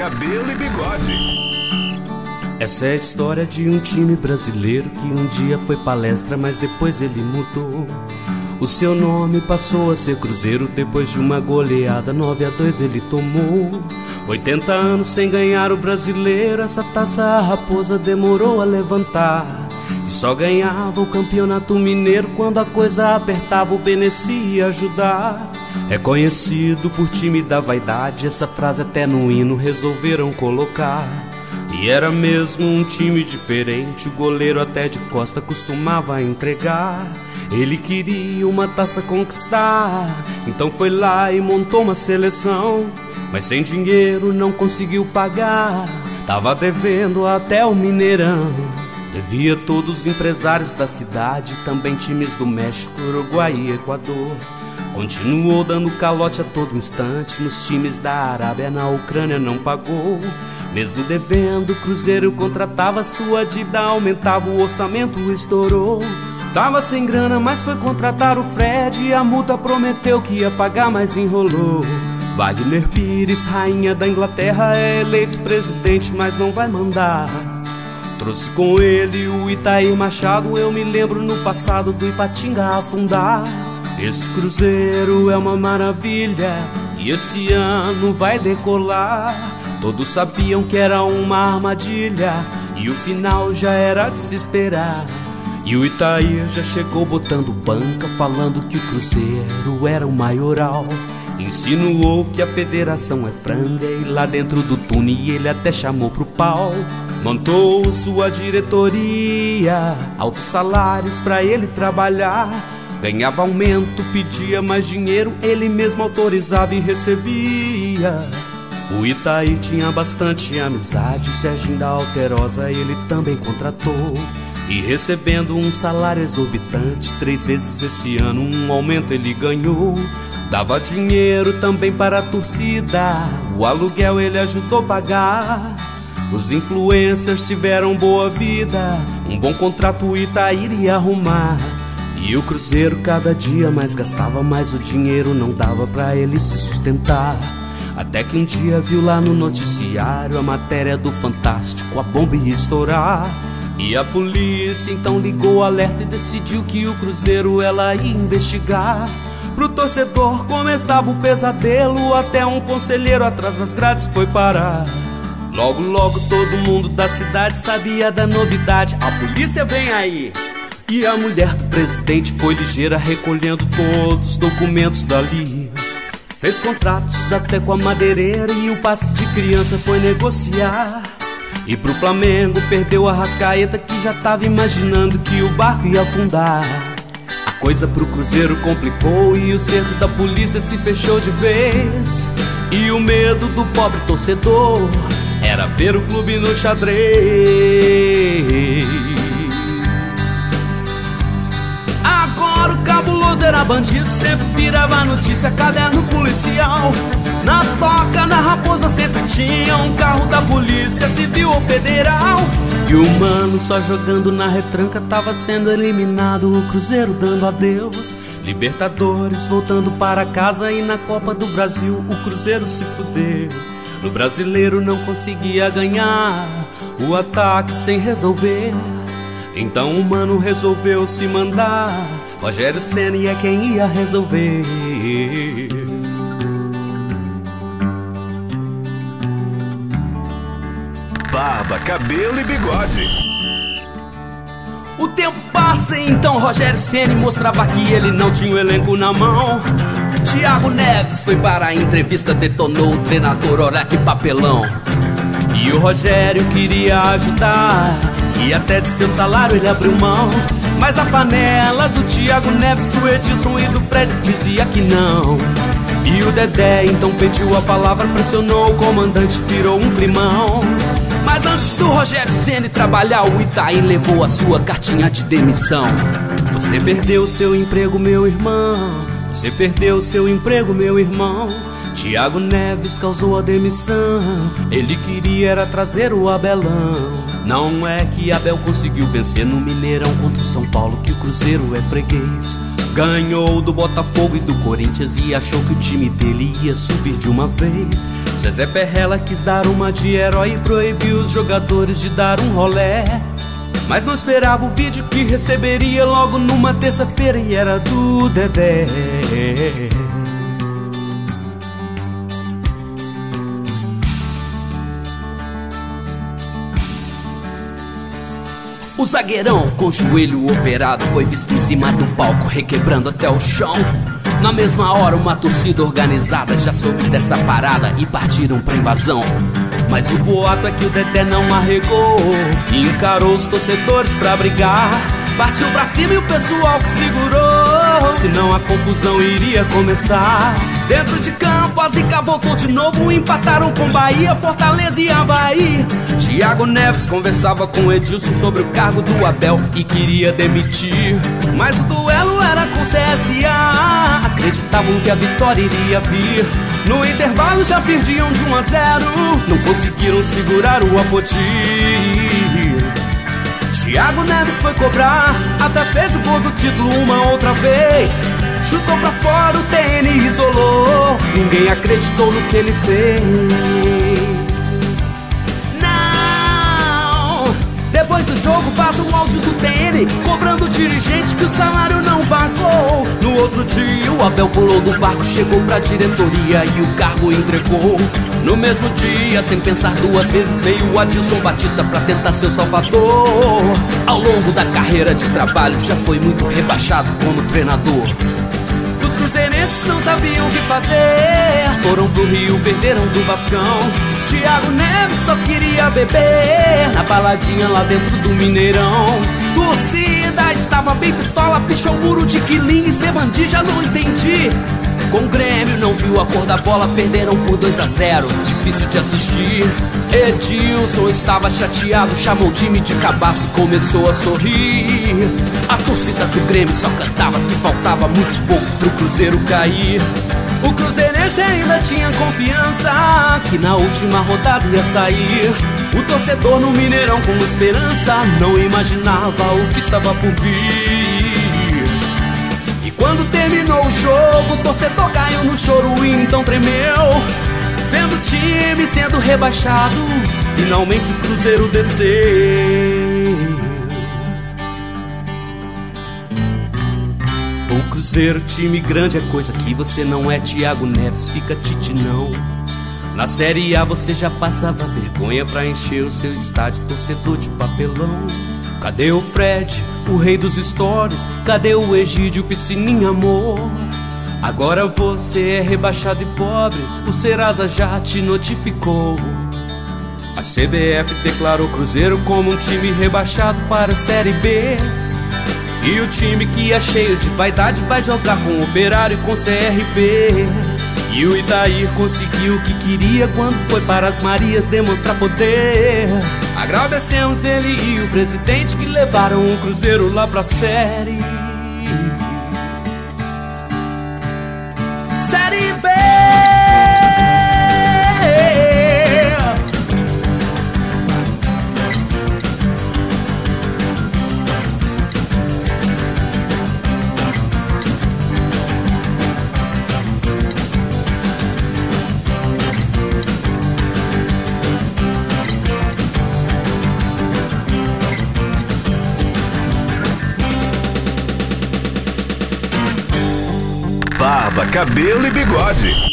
cabelo e bigode. Essa é a história de um time brasileiro que um dia foi palestra, mas depois ele mudou. O seu nome passou a ser Cruzeiro depois de uma goleada 9 a 2 ele tomou. 80 anos sem ganhar o brasileiro, essa taça a raposa demorou a levantar. E só ganhava o campeonato mineiro quando a coisa apertava o Beneci ia ajudar. É conhecido por time da vaidade, essa frase até no hino resolveram colocar. E era mesmo um time diferente, o goleiro até de costa costumava entregar. Ele queria uma taça conquistar, então foi lá e montou uma seleção. Mas sem dinheiro não conseguiu pagar, tava devendo até o Mineirão. Devia todos os empresários da cidade, também times do México, Uruguai e Equador. Continuou dando calote a todo instante, nos times da Arábia, na Ucrânia não pagou. Mesmo devendo, o Cruzeiro contratava sua dívida, aumentava o orçamento, estourou. Tava sem grana, mas foi contratar o Fred e a multa prometeu que ia pagar, mas enrolou. Wagner Pires, rainha da Inglaterra, é eleito presidente, mas não vai mandar. Trouxe com ele o Itair Machado, eu me lembro no passado do Ipatinga afundar. Esse cruzeiro é uma maravilha e esse ano vai decolar. Todos sabiam que era uma armadilha e o final já era de se esperar. E o Itair já chegou botando banca, falando que o Cruzeiro era o maioral. Insinuou que a federação é franga e lá dentro do túnel ele até chamou pro pau. Montou sua diretoria, altos salários pra ele trabalhar. Ganhava aumento, pedia mais dinheiro, ele mesmo autorizava e recebia. O Itaí tinha bastante amizade, Serginho da Alterosa ele também contratou. E recebendo um salário exorbitante, três vezes esse ano um aumento ele ganhou. Dava dinheiro também para a torcida, o aluguel ele ajudou a pagar. Os influencers tiveram boa vida, um bom contrato o Itaí iria arrumar. E o Cruzeiro cada dia mais gastava, mas o dinheiro não dava para ele se sustentar. Até que um dia viu lá no noticiário a matéria do Fantástico, a bomba ia estourar. E a polícia então ligou o alerta e decidiu que o Cruzeiro ela ia investigar. Pro torcedor começava o pesadelo, até um conselheiro atrás das grades foi parar. Logo, logo todo mundo da cidade sabia da novidade. A polícia vem aí. E a mulher do presidente foi ligeira, recolhendo todos os documentos dali. Fez contratos até com a madeireira e o passe de criança foi negociar. E pro Flamengo perdeu a rascaeta que já tava imaginando que o barco ia afundar. Coisa pro Cruzeiro complicou e o cerco da polícia se fechou de vez. E o medo do pobre torcedor era ver o clube no xadrez. Agora o cabuloso era bandido, sempre virava notícia, caderno policial. Na toca, na raposa sempre tinha um carro da polícia civil ou federal. E o mano só jogando na retranca tava sendo eliminado, o Cruzeiro dando adeus. Libertadores voltando para casa e na Copa do Brasil o Cruzeiro se fudeu. No brasileiro não conseguia ganhar o ataque sem resolver. Então o mano resolveu se mandar. Rogério Senna é quem ia resolver. Barba, cabelo e bigode. O tempo passa então Rogério Ceni mostrava que ele não tinha o elenco na mão. Thiago Neves foi para a entrevista, detonou o treinador, olha que papelão. E o Rogério queria ajudar, e até de seu salário ele abriu mão. Mas a panela do Thiago Neves, do Edilson e do Fred dizia que não. E o Dedé então pediu a palavra, pressionou o comandante, virou um climão. Mas antes do Rogério Ceni trabalhar, o Itaí levou a sua cartinha de demissão. Você perdeu seu emprego, meu irmão. Você perdeu seu emprego, meu irmão. Tiago Neves causou a demissão. Ele queria era trazer o Abelão. Não é que Abel conseguiu vencer no Mineirão contra o São Paulo, que o Cruzeiro é freguês. Ganhou do Botafogo e do Corinthians e achou que o time dele ia subir de uma vez. Zezé Perrela quis dar uma de herói e proibiu os jogadores de dar um rolé. Mas não esperava o vídeo que receberia logo numa terça-feira e era do Dedé. O zagueirão com o joelho operado foi visto em cima do palco, requebrando até o chão. Na mesma hora, uma torcida organizada já soube dessa parada e partiram pra invasão. Mas o boato é que o Dedé não arregou e encarou os torcedores pra brigar. Partiu pra cima e o pessoal que segurou, senão a confusão iria começar. Dentro de campo, a zica voltou de novo. Empataram com Bahia, Fortaleza e Havaí. Thiago Neves conversava com Edilson sobre o cargo do Abel e queria demitir. Mas o duelo era com CSA. Acreditavam que a vitória iria vir. No intervalo já perdiam de 1 a 0. Não conseguiram segurar o Apodi. Thiago Neves foi cobrar, até fez o gol do título uma outra vez. Chutou pra fora, o TN isolou. Ninguém acreditou no que ele fez. Depois do jogo, faz um áudio do TN, cobrando o dirigente que o salário não pagou. No outro dia, o Abel pulou do barco, chegou pra diretoria e o cargo entregou. No mesmo dia, sem pensar duas vezes, veio o Adilson Batista pra tentar ser o salvador. Ao longo da carreira de trabalho, já foi muito rebaixado como treinador. Os cruzeirenses não sabiam o que fazer. Foram pro Rio, perderam do Vascão. Thiago Neves só queria beber na baladinha lá dentro do Mineirão. Torcida estava bem pistola, pichou o muro de Quilim e Sevandi, já não entendi. Com o Grêmio não viu a cor da bola, perderam por 2 a 0 Difícil de assistir. Edilson estava chateado, chamou o time de cabaço e começou a sorrir. A torcida do Grêmio só cantava que faltava muito pouco pro Cruzeiro cair. O Cruzeirense ainda tinha confiança que na última rodada ia sair. O torcedor no Mineirão com esperança não imaginava o que estava por vir. E quando terminou o jogo, o torcedor caiu no choro e então tremeu. Vendo o time sendo rebaixado, finalmente o Cruzeiro desceu. Cruzeiro, time grande, é coisa que você não é. Thiago Neves, fica tite não. Na Série A você já passava vergonha pra encher o seu estádio, torcedor de papelão. Cadê o Fred, o rei dos stories? Cadê o Egídio, piscininha amor? Agora você é rebaixado e pobre, o Serasa já te notificou. A CBF declarou Cruzeiro como um time rebaixado para a Série B. E o time que é cheio de vaidade vai jogar com o Operário e com CRB. E o Itair conseguiu o que queria quando foi para as Marias demonstrar poder. Agradecemos ele e o presidente que levaram o Cruzeiro lá pra série. Série B. Barba, cabelo e bigode.